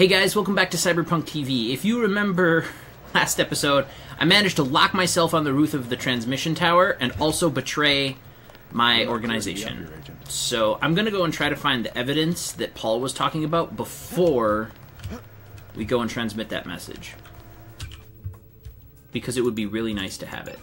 Hey guys, welcome back to Cyberpunk TV. If you remember last episode, I managed to lock myself on the roof of the transmission tower and also betray my organization. So I'm gonna go and try to find the evidence that Paul was talking about before we go and transmit that message. Because it would be really nice to have it.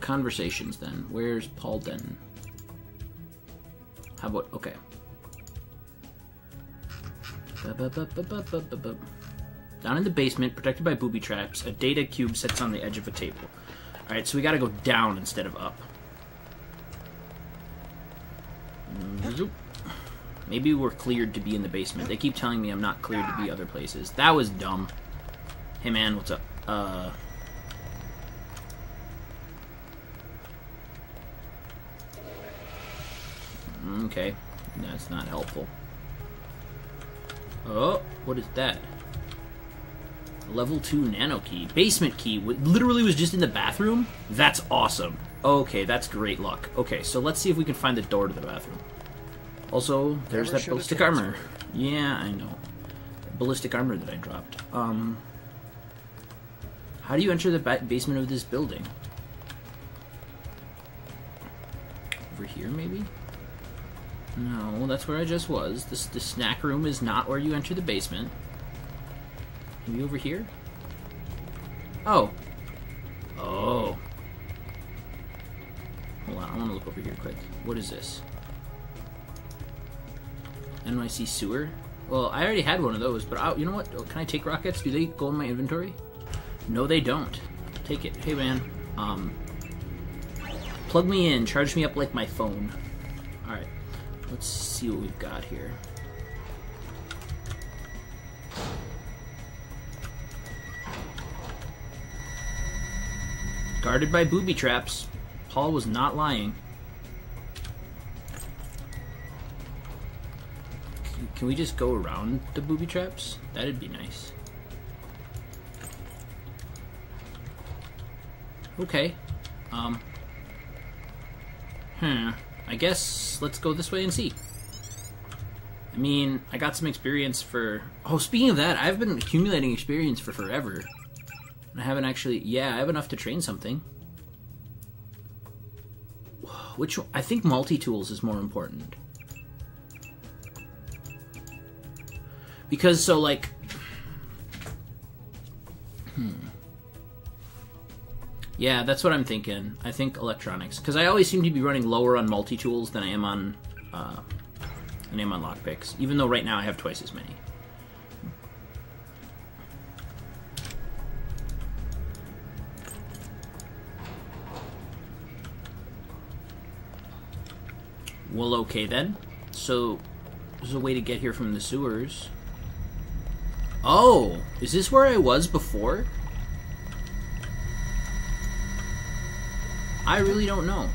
Conversations then. Where's Paul Denton? How about okay. Down in the basement, protected by booby traps, a data cube sits on the edge of a table. Alright, so we gotta go down instead of up. Maybe we're cleared to be in the basement. They keep telling me I'm not cleared to be other places. That was dumb. Hey man, what's up? Uh... Okay, that's not helpful. Oh, what is that? Level 2 nano key. Basement key. Literally was just in the bathroom? That's awesome. Okay, that's great luck. Okay, so let's see if we can find the door to the bathroom. Also, there's Never that ballistic armor. Yeah, I know. ballistic armor that I dropped. Um, How do you enter the ba basement of this building? Over here, maybe? No, that's where I just was. This the snack room is not where you enter the basement. You over here? Oh. Oh. Hold on, I want to look over here quick. What is this? NYC sewer? Well, I already had one of those, but I, you know what? Can I take rockets? Do they go in my inventory? No, they don't. Take it. Hey, man. Um, plug me in. Charge me up like my phone. Let's see what we've got here. Guarded by booby traps. Paul was not lying. Can we just go around the booby traps? That'd be nice. Okay. Um. Hmm. I guess let's go this way and see. I mean, I got some experience for... Oh, speaking of that, I've been accumulating experience for forever. I haven't actually... Yeah, I have enough to train something. Which... I think multi-tools is more important. Because, so, like... Hmm. Yeah, that's what I'm thinking. I think electronics. Because I always seem to be running lower on multi-tools than I am on... Uh, than I am on lockpicks. Even though right now I have twice as many. Well, okay then. So, there's a way to get here from the sewers. Oh! Is this where I was before? I really don't know.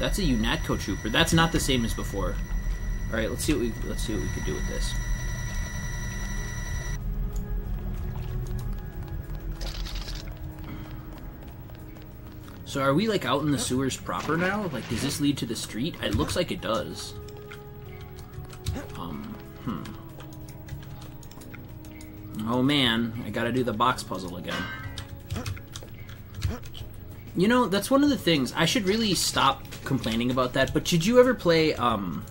That's a UNATCO trooper. That's not the same as before. All right, let's see what we let's see what we can do with this. So are we like out in the sewers proper now? Like, does this lead to the street? It looks like it does. Um, hmm. Oh man, I gotta do the box puzzle again. You know, that's one of the things. I should really stop complaining about that, but did you ever play, um...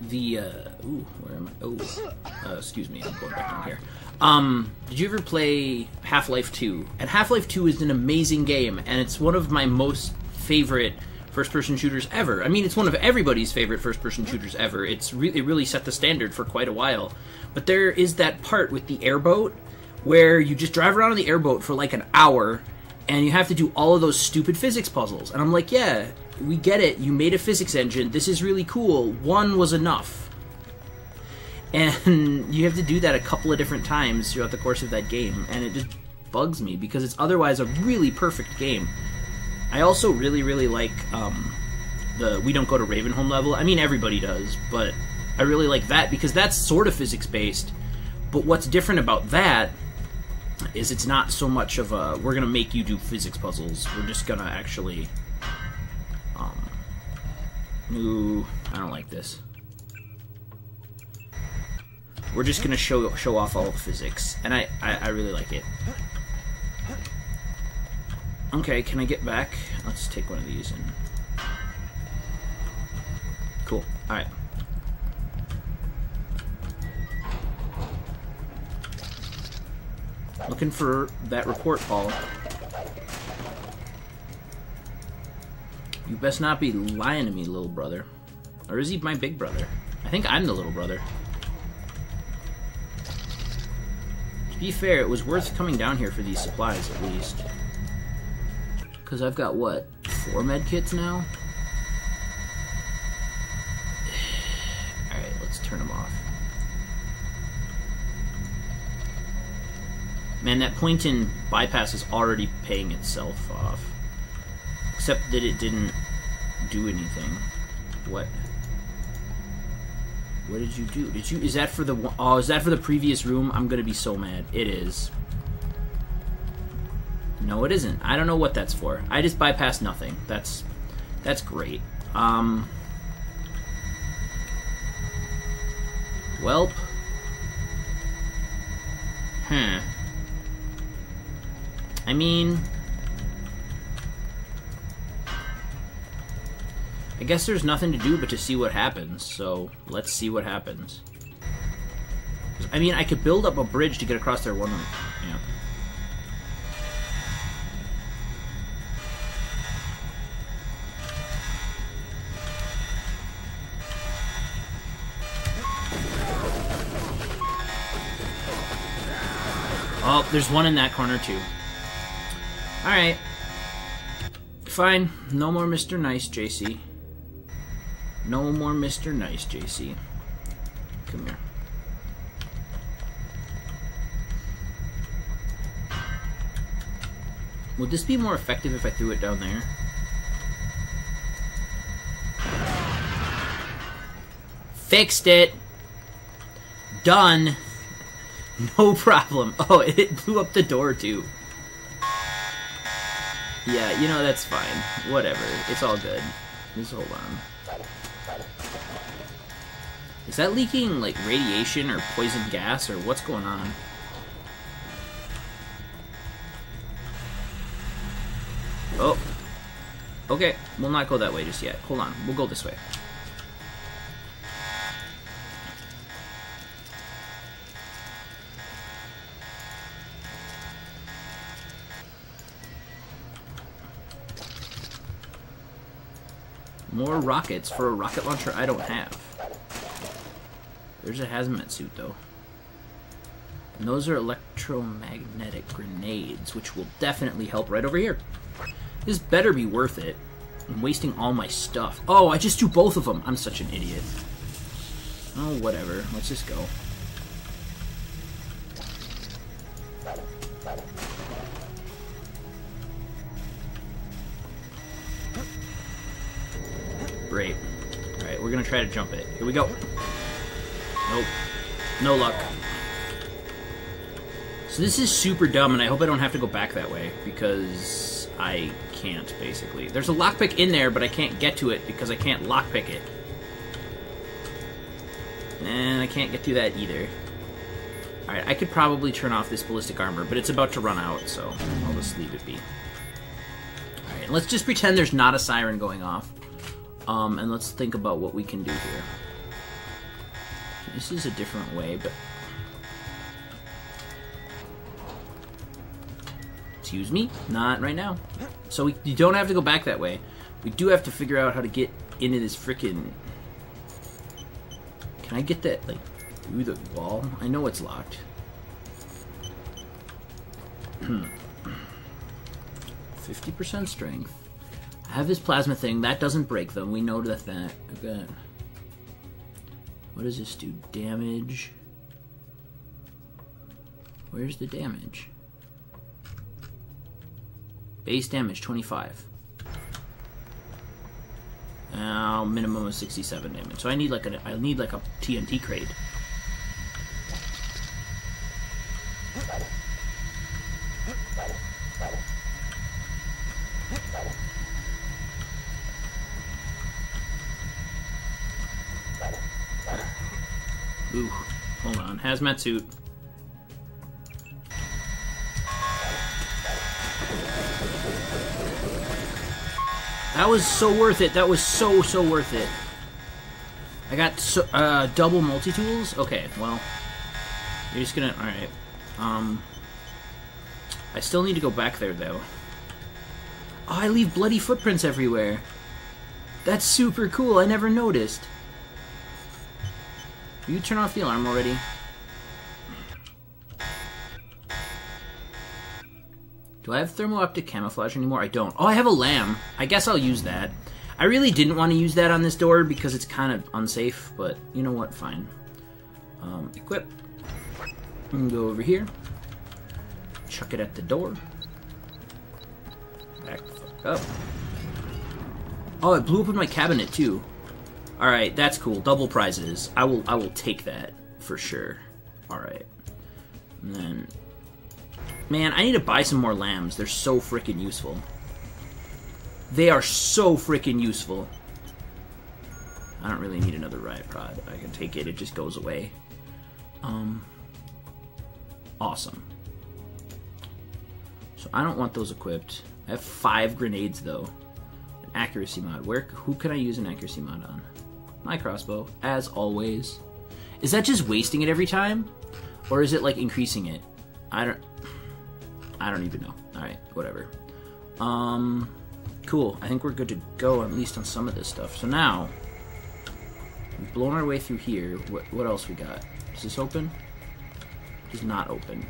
The, uh... Ooh, where am I? Oh, uh, excuse me, I'm going back down here. Um, did you ever play Half-Life 2? And Half-Life 2 is an amazing game, and it's one of my most favorite first-person shooters ever. I mean, it's one of everybody's favorite first-person shooters ever. It's re- it really set the standard for quite a while. But there is that part with the airboat where you just drive around on the airboat for like an hour and you have to do all of those stupid physics puzzles. And I'm like, yeah, we get it. You made a physics engine. This is really cool. One was enough. And you have to do that a couple of different times throughout the course of that game. And it just bugs me because it's otherwise a really perfect game. I also really, really like um, the We Don't Go to Ravenholm level. I mean, everybody does, but I really like that because that's sort of physics based But what's different about that is it's not so much of a we're gonna make you do physics puzzles. We're just gonna actually. Um, ooh, I don't like this. We're just gonna show show off all the physics, and I, I, I really like it. Okay, can I get back? Let's take one of these and. Cool. All right. Looking for that report, Paul. You best not be lying to me, little brother. Or is he my big brother? I think I'm the little brother. To be fair, it was worth coming down here for these supplies, at least. Because I've got, what, four medkits now? Alright, let's turn them off. Man, that point in bypass is already paying itself off. Except that it didn't do anything. What? What did you do? Did you? Is that for the? Oh, is that for the previous room? I'm gonna be so mad. It is. No, it isn't. I don't know what that's for. I just bypassed nothing. That's that's great. Um. Welp. Hmm. I mean, I guess there's nothing to do but to see what happens, so let's see what happens. I mean, I could build up a bridge to get across there one... Yeah. Oh, there's one in that corner, too. Alright. Fine. No more Mr. Nice, JC. No more Mr. Nice, JC. Come here. Would this be more effective if I threw it down there? Fixed it! Done! No problem. Oh, it blew up the door too. Yeah, you know, that's fine. Whatever. It's all good. Just hold on. Is that leaking, like, radiation or poison gas, or what's going on? Oh. Okay, we'll not go that way just yet. Hold on, we'll go this way. More rockets for a rocket launcher I don't have. There's a hazmat suit, though. And those are electromagnetic grenades, which will definitely help right over here. This better be worth it. I'm wasting all my stuff. Oh, I just do both of them. I'm such an idiot. Oh, whatever. Let's just go. Great. Alright, we're gonna try to jump it. Here we go. Nope. No luck. So this is super dumb, and I hope I don't have to go back that way, because I can't, basically. There's a lockpick in there, but I can't get to it because I can't lockpick it. And I can't get through that either. Alright, I could probably turn off this ballistic armor, but it's about to run out, so I'll just leave it be. Alright, let's just pretend there's not a siren going off. Um, and let's think about what we can do here. This is a different way, but... Excuse me? Not right now. So we, you don't have to go back that way. We do have to figure out how to get into this freaking... Can I get that, like, through the wall? I know it's locked. 50% strength. I have this plasma thing. That doesn't break them. We know that that. What does this do? Damage. Where's the damage? Base damage, 25. Now, minimum of 67 damage. So I need like a I need like a TNT crate. Ooh, hold on. Hazmat suit. That was so worth it. That was so, so worth it. I got so, uh, double multi-tools? Okay, well. You're just gonna... Alright. Um... I still need to go back there, though. Oh, I leave bloody footprints everywhere. That's super cool. I never noticed. You turn off the alarm already? Do I have thermo-optic camouflage anymore? I don't. Oh, I have a LAM. I guess I'll use that. I really didn't want to use that on this door because it's kind of unsafe, but you know what? Fine. Um, equip. And go over here. Chuck it at the door. Back up. Oh, it blew up in my cabinet too. All right, that's cool. Double prizes. I will. I will take that for sure. All right. And then, man, I need to buy some more LAMs. They're so freaking useful. They are so freaking useful. I don't really need another riot prod. I can take it. It just goes away. Um. Awesome. So I don't want those equipped. I have five grenades though. An accuracy mod. Where? Who can I use an accuracy mod on? My crossbow, as always. Is that just wasting it every time? Or is it like increasing it? I don't I don't even know. Alright, whatever. Um cool. I think we're good to go at least on some of this stuff. So now we've blown our way through here. What what else we got? Is this open? Is not open.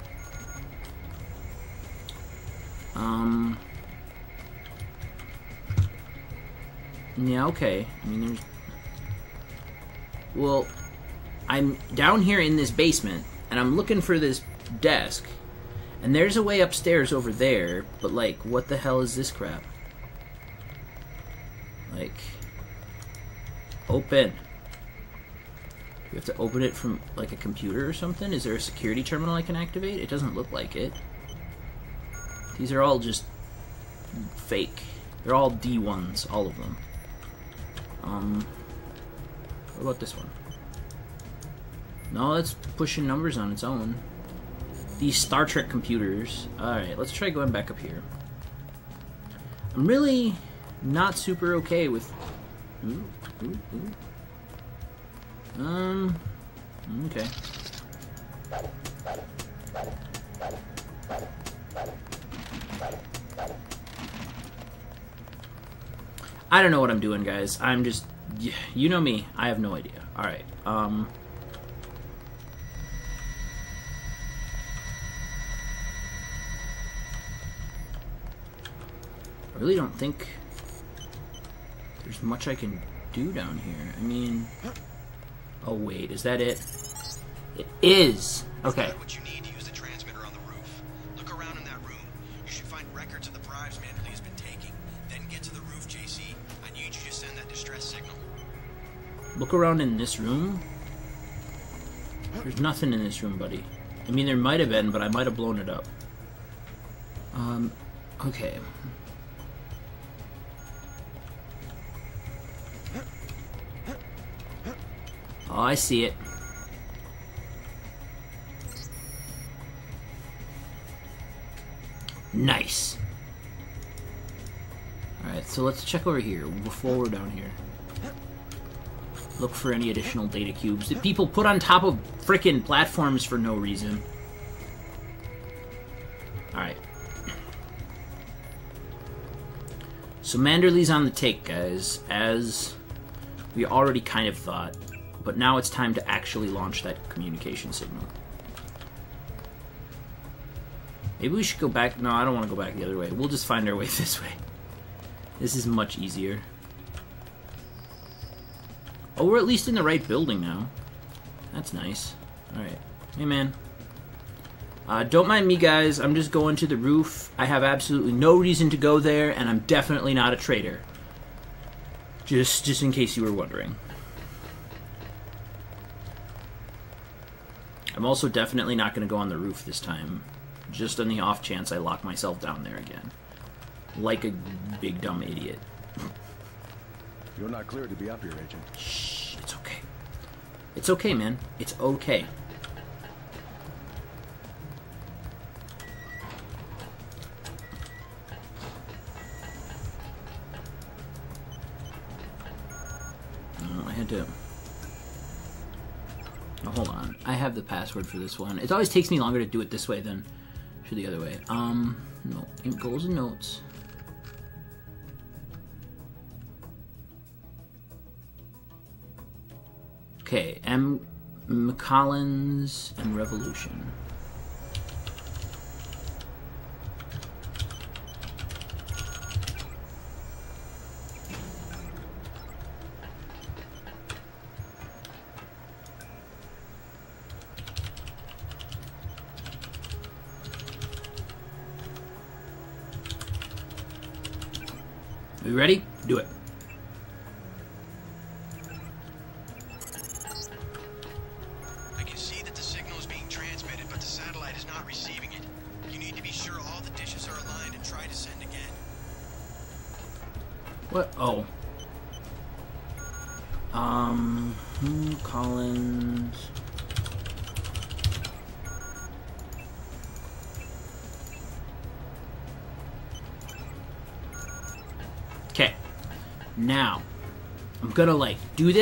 Um Yeah, okay. I mean there's well, I'm down here in this basement, and I'm looking for this desk, and there's a way upstairs over there, but, like, what the hell is this crap? Like, open. Do you have to open it from, like, a computer or something? Is there a security terminal I can activate? It doesn't look like it. These are all just fake. They're all D1s, all of them. Um... What about this one? No, it's pushing numbers on its own. These Star Trek computers. Alright, let's try going back up here. I'm really not super okay with... Ooh, ooh, ooh. Um... Okay. I don't know what I'm doing, guys. I'm just you know me. I have no idea. All right. Um. I really don't think there's much I can do down here. I mean, oh wait, is that it? It is. Okay. Look around in this room. There's nothing in this room, buddy. I mean, there might have been, but I might have blown it up. Um, okay. Oh, I see it. Nice. Alright, so let's check over here before we're down here look for any additional data cubes that people put on top of frickin' platforms for no reason. Alright. So Manderley's on the take, guys, as we already kind of thought. But now it's time to actually launch that communication signal. Maybe we should go back. No, I don't want to go back the other way. We'll just find our way this way. This is much easier. Oh, we're at least in the right building now. That's nice. Alright. Hey, man. Uh, don't mind me, guys. I'm just going to the roof. I have absolutely no reason to go there, and I'm definitely not a traitor. Just, just in case you were wondering. I'm also definitely not going to go on the roof this time. Just on the off chance I lock myself down there again. Like a big dumb idiot. You're not cleared to be up here, Agent. Shh, it's okay. It's okay, man. It's okay. Oh, I had to... Oh, hold on. I have the password for this one. It always takes me longer to do it this way than to the other way. Um, no. Goals and notes. Okay, M. McCollins and Revolution. Are you ready? Do it.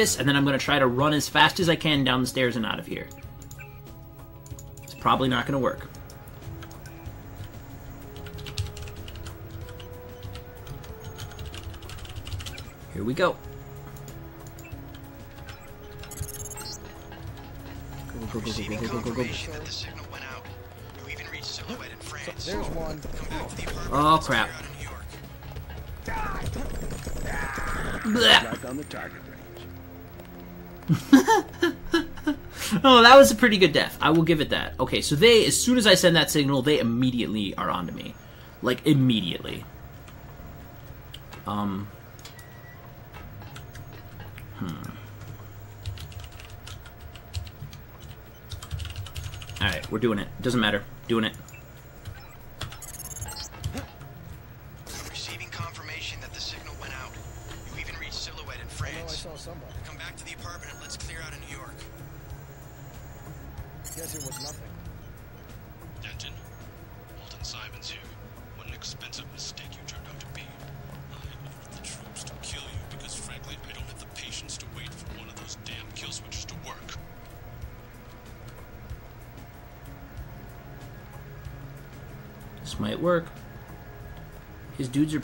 This, and then I'm gonna try to run as fast as I can down the stairs and out of here. It's probably not gonna work. Here we go. There's one. To. Oh, crap. clear out in New York. Blech. Oh, that was a pretty good death. I will give it that. Okay, so they, as soon as I send that signal, they immediately are onto me. Like, immediately. Um. Hmm. Alright, we're doing it. Doesn't matter. Doing it.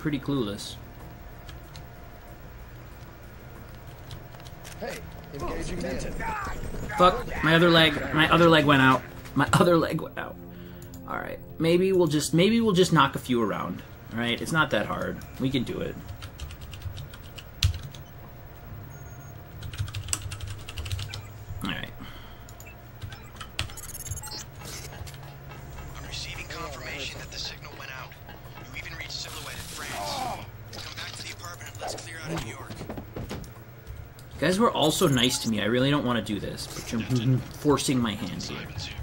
Pretty clueless. Hey, engaging oh, Denton. Fuck, my other leg, my other leg went out. My other leg went out. Alright, maybe we'll just, maybe we'll just knock a few around. Alright, it's not that hard. We can do it. Also nice to me. I really don't want to do this, but you're mm-hmm. forcing my hand here. Simons here.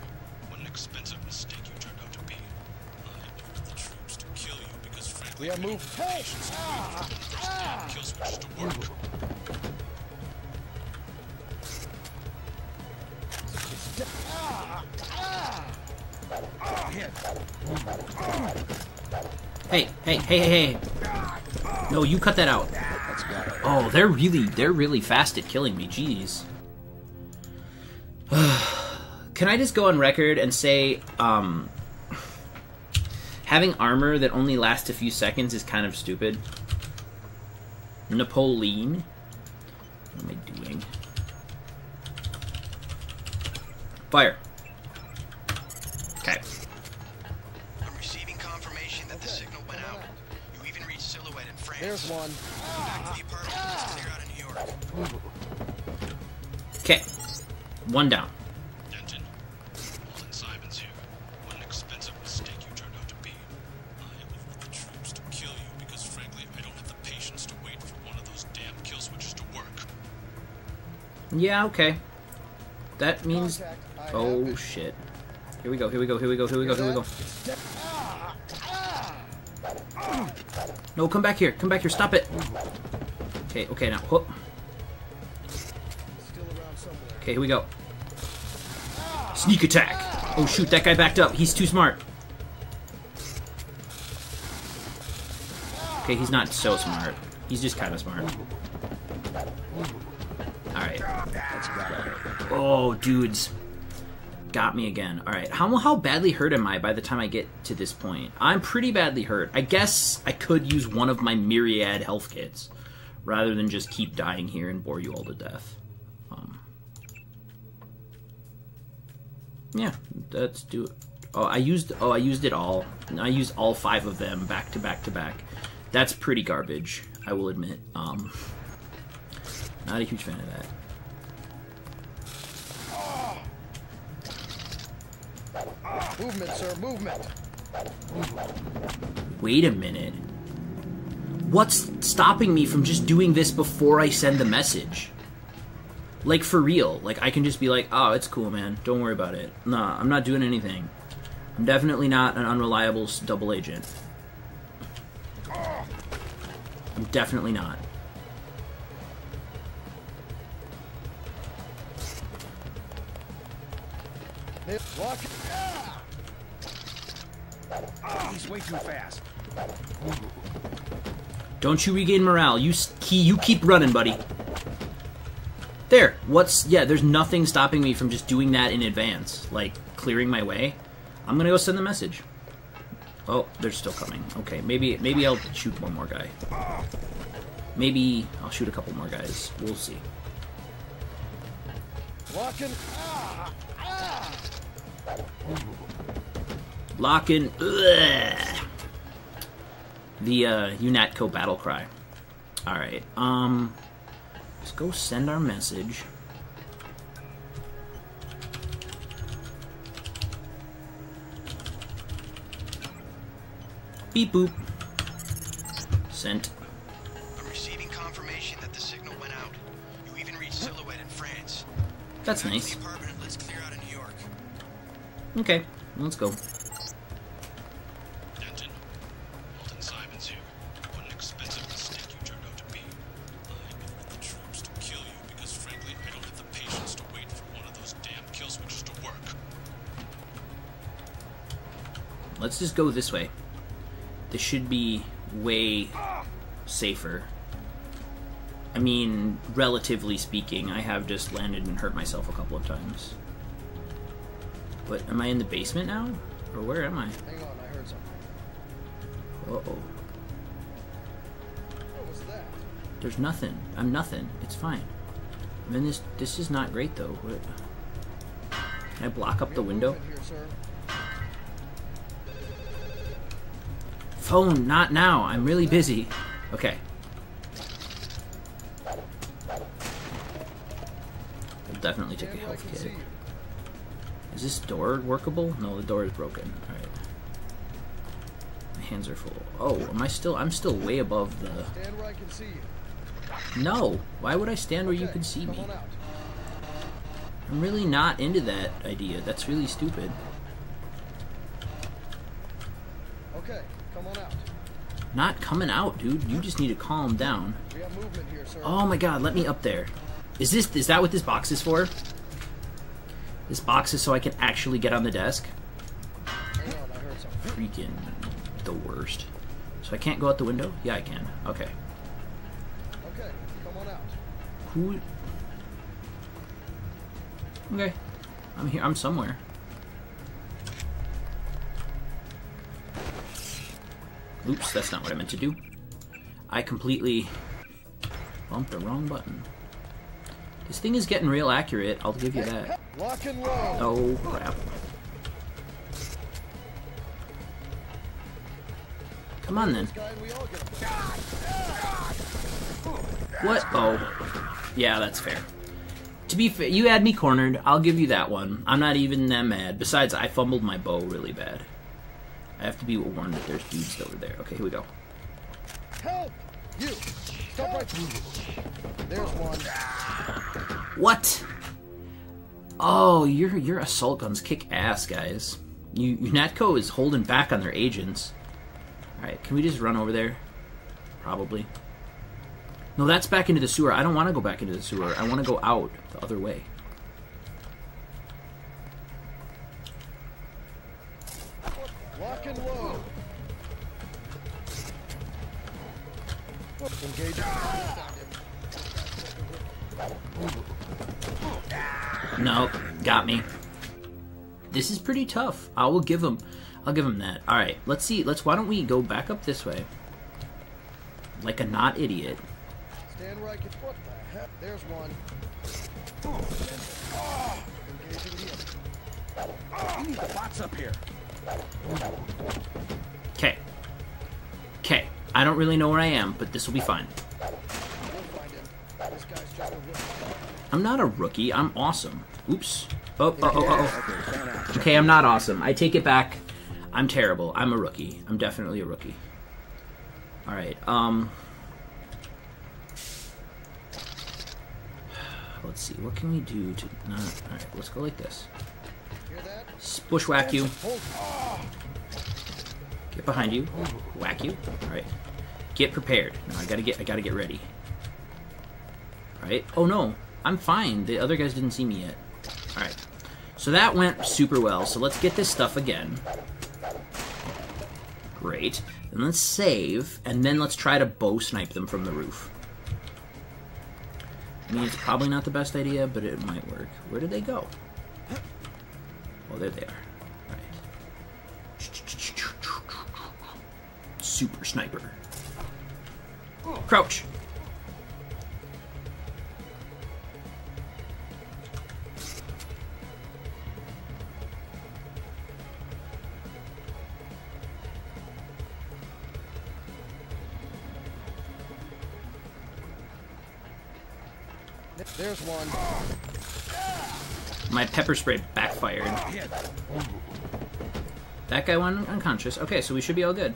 What an expensive mistake you turned out to be. The troops to kill you because, frankly, We I have moved. have the patience ah! to wait for one of those damn ah! kill switches to work. Hey, hey, hey, hey, hey. No, you cut that out. That's got it. Oh, they're really they're really fast at killing me. Jeez. Can I just go on record and say um having armor that only lasts a few seconds is kind of stupid? Napoleon. What am I doing? Fire. Okay. I'm receiving confirmation that the signal went out. You even reached Silhouette in France. There's one. Okay. One down. Denton, Walton Simons here. What an expensive mistake you turned out to be. I ordered the troops to kill you because, frankly, I don't have the patience to wait for one of those damn kill switches to work. Yeah, okay. That means Oh shit. Here we go, here we go, here we go, here we go, here we go. No, come back here, come back here, stop it! Okay, okay, now, Okay, here we go. Sneak attack! Oh shoot, that guy backed up, he's too smart. Okay, he's not so smart. He's just kind of smart. Alright. Oh, dudes. Got me again. Alright, how, how badly hurt am I by the time I get to this point? I'm pretty badly hurt. I guess I could use one of my myriad health kits rather than just keep dying here and bore you all to death. Yeah, let's do it. Oh, I used oh I used it all. I used all five of them back to back to back. That's pretty garbage, I will admit. Um, not a huge fan of that. Movement, sir, movement. Wait a minute. What's stopping me from just doing this before I send the message? Like, for real. Like, I can just be like, oh, it's cool, man. Don't worry about it. Nah, I'm not doing anything. I'm definitely not an unreliable double agent. I'm definitely not. He's way too fast. Don't you regain morale. You you keep running, buddy. There. What's yeah? There's nothing stopping me from just doing that in advance, like clearing my way. I'm gonna go send the message. Oh, they're still coming. Okay, maybe maybe I'll shoot one more guy. Maybe I'll shoot a couple more guys. We'll see. Locking. Ah! Ah! Lock in. Ugh. The uh, UNATCO battle cry. All right. Um, go send our message. Beep boop. Sent. I'm receiving confirmation that the signal went out. You even reached Silhouette in France. That's nice. the apartment and let's clear out of New York. Okay, let's go. Let's just go this way. This should be way safer. I mean, relatively speaking, I have just landed and hurt myself a couple of times. But am I in the basement now? Or where am I? Hang on, I heard something. Uh oh. What was that? There's nothing. I'm nothing. It's fine. I mean, this this is not great though. What? Can I block up the window? Here, Phone, not now. I'm really busy. Okay. I'll definitely take a Stand where I health kit. Is this door workable? No, the door is broken. Alright. My hands are full. Oh, am I still I'm still way above the Stand where I can see you. No! Why would I stand where you can see me? I'm really not into that idea. That's really stupid. Okay, come on out. Not coming out, dude. You just need to calm down. Oh my god, let me up there. Is this is that what this box is for? This box is so I can actually get on the desk? Freaking the worst. So I can't go out the window? Yeah, I can. Okay. Okay, come on out. Who Okay. I'm here I'm somewhere. Oops, that's not what I meant to do. I completely bumped the wrong button. This thing is getting real accurate, I'll give you that. Lock and roll. Oh crap. Come on then. This guy and we all get him. What? Oh. Yeah, that's fair. To be fair, you had me cornered. I'll give you that one. I'm not even that mad. Besides, I fumbled my bow really bad. I have to be warned that there's dudes over there. Okay, here we go. Help! You! Stop right There's one. What? Oh, your your assault guns kick ass, guys. UNATCO is holding back on their agents. All right, can we just run over there? Probably. No, that's back into the sewer. I don't want to go back into the sewer. I want to go out the other way. Engage. Nope, got me. This is pretty tough. I will give him. I'll give him that. All right, let's see. Let's. Why don't we go back up this way? Like a not idiot. Stand right. Get what the heck? There's one. Engaging the We need the bots up here. Okay. Okay. I don't really know where I am, but this will be fine. I'm not a rookie. I'm awesome. Oops. Oh, oh, oh, oh, oh. Okay, I'm not awesome. I take it back. I'm terrible. I'm a rookie. I'm definitely a rookie. All right. Um. Let's see. What can we do to not? All right. Let's go like this. Bushwhack you. Get behind you. Whack you. All right. Get prepared. No, I gotta get. I gotta get ready. All right. Oh no, I'm fine. The other guys didn't see me yet. All right. So that went super well. So let's get this stuff again. Great. Then let's save, and then let's try to bow snipe them from the roof. I mean, it's probably not the best idea, but it might work. Where did they go? Oh, there they are. Right. Super sniper. Crouch. There's one. My pepper spray backfired. That guy went unconscious. Okay, so we should be all good.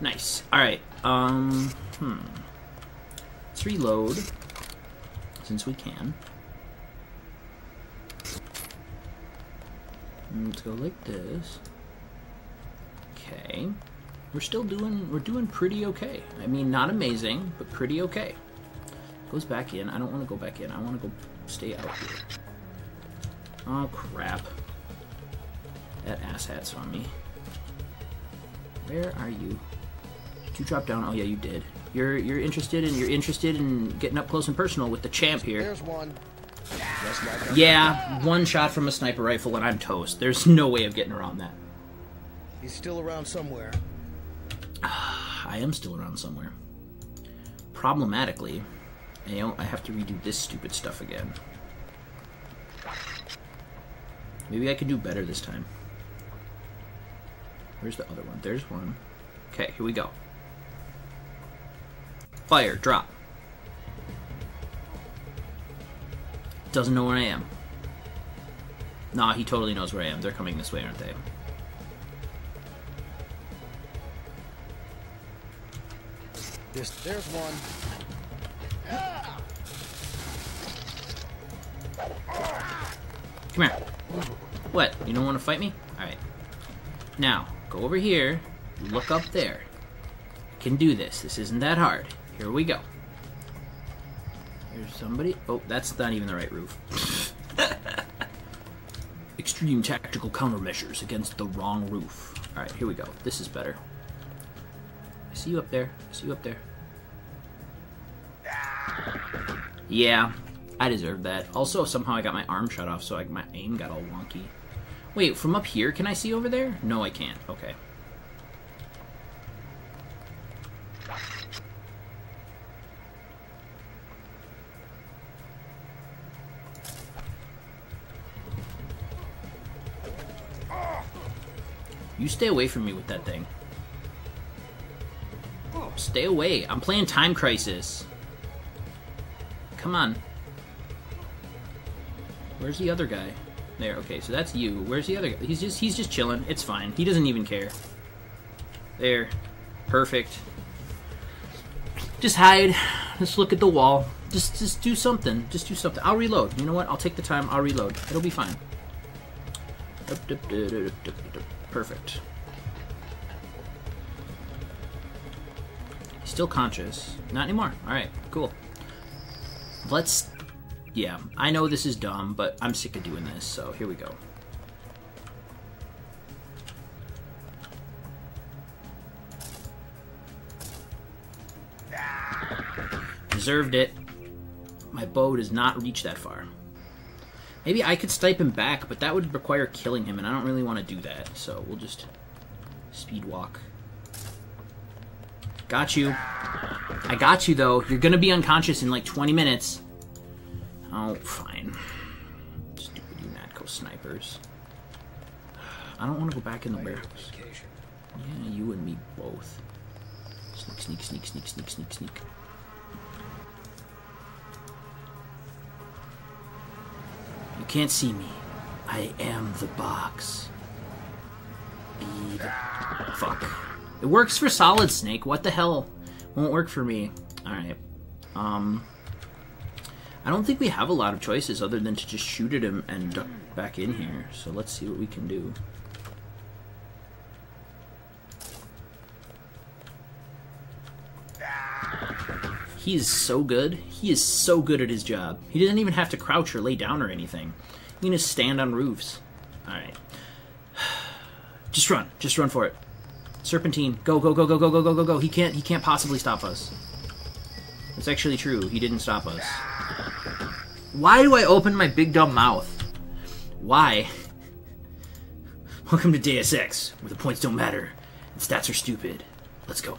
Nice. Alright, um, hmm. Let's reload. Since we can. Let's go like this. Okay. We're still doing, we're doing pretty okay. I mean, not amazing, but pretty okay. Goes back in. I don't want to go back in. I want to go stay out here. Oh, crap. That asshat's on me. Where are you? You drop down? Oh yeah, you did. You're you're interested in you're interested in getting up close and personal with the champ here. There's one. Yeah, one shot from a sniper rifle and I'm toast. There's no way of getting around that. He's still around somewhere. I am still around somewhere. Problematically, I, don't- I have to redo this stupid stuff again. Maybe I can do better this time. Where's the other one? There's one. Okay, here we go. Fire, drop. Doesn't know where I am. Nah, he totally knows where I am. They're coming this way, aren't they? This. There's one. Come here. What? You don't want to fight me? Alright. Now, go over here. Look up there. Can do this. This isn't that hard. Here we go. Here's somebody. Oh, that's not even the right roof. Extreme tactical countermeasures against the wrong roof. Alright, here we go. This is better. I see you up there. I see you up there. Yeah, I deserve that. Also, somehow I got my arm shut off, so I, my aim got all wonky. Wait, from up here, can I see over there? No, I can't. Okay. You stay away from me with that thing. Oh. Stay away. I'm playing Time Crisis. Come on. Where's the other guy? There. Okay, so that's you. Where's the other guy? He's just he's just chilling. It's fine. He doesn't even care. There. Perfect. Just hide. Just look at the wall. Just, just do something. Just do something. I'll reload. You know what? I'll take the time. I'll reload. It'll be fine. Perfect. Still conscious. Not anymore. Alright, cool. Let's... Yeah, I know this is dumb, but I'm sick of doing this, so here we go. Deserved it. My bow does not reach that far. Maybe I could snipe him back, but that would require killing him, and I don't really want to do that, so we'll just speed walk. Got you. I got you, though. You're gonna be unconscious in like 20 minutes. Oh, fine. Stupid UNATCO snipers. I don't want to go back in the warehouse. Yeah, you and me both. Sneak, sneak, sneak, sneak, sneak, sneak, sneak. Can't see me. I am the box. Be the... Fuck. It works for Solid Snake. What the hell? Won't work for me. Alright. Um... I don't think we have a lot of choices other than to just shoot at him and duck back in here. So let's see what we can do. He is so good. He is so good at his job. He doesn't even have to crouch or lay down or anything. He can just stand on roofs. Alright. Just run. Just run for it. Serpentine. Go, go, go, go, go, go, go, go, go. He can't he can't possibly stop us. It's actually true. He didn't stop us. Why do I open my big dumb mouth? Why? Welcome to Deus Ex, where the points don't matter and stats are stupid. Let's go.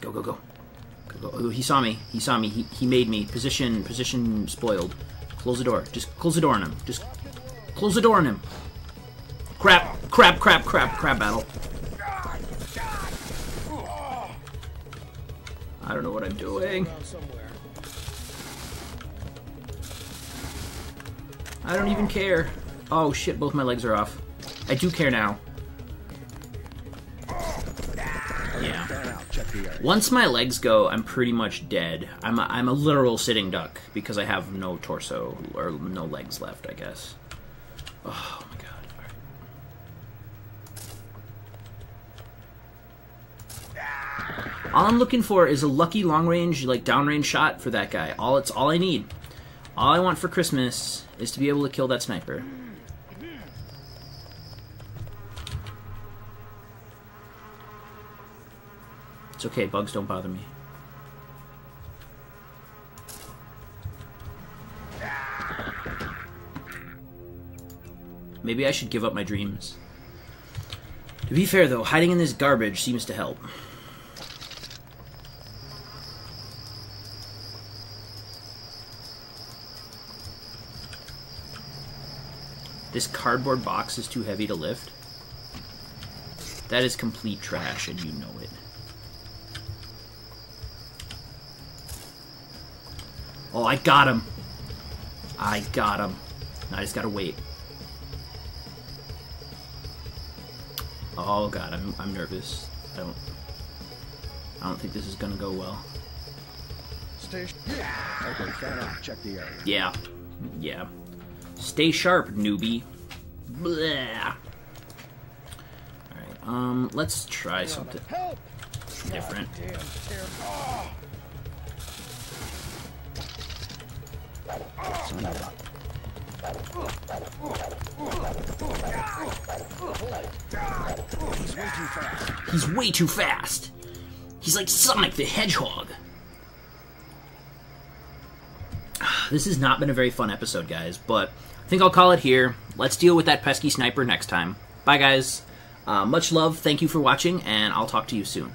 Go, go, go. Oh, he saw me. He saw me. He, he made me. Position, position spoiled. Close the door. Just close the door on him. Just close the door on him. Crap, crap, crap, crap, crap battle. I don't know what I'm doing. I don't even care. Oh shit, both my legs are off. I do care now. Once my legs go, I'm pretty much dead. I'm a, I'm a literal sitting duck because I have no torso or no legs left, I guess. Oh my god. All I'm looking for is a lucky long range, like downrange shot for that guy. All it's all I need. All I want for Christmas is to be able to kill that sniper. It's okay, bugs don't bother me. Maybe I should give up my dreams. To be fair, though, hiding in this garbage seems to help. This cardboard box is too heavy to lift. That is complete trash, and you know it. Oh, I got him. I got him. Now I just gotta wait. Oh god, I'm I'm nervous. I don't I don't think this is gonna go well. Station. Okay, fan out. Check the area. Yeah. Yeah. Stay sharp, newbie. Blah. Alright, um, let's try something different. He's way too fast. He's way too fast. He's like Sonic the Hedgehog. This has not been a very fun episode, guys, but I think I'll call it here. Let's deal with that pesky sniper next time. Bye, guys. Uh, much love. Thank you for watching, and I'll talk to you soon.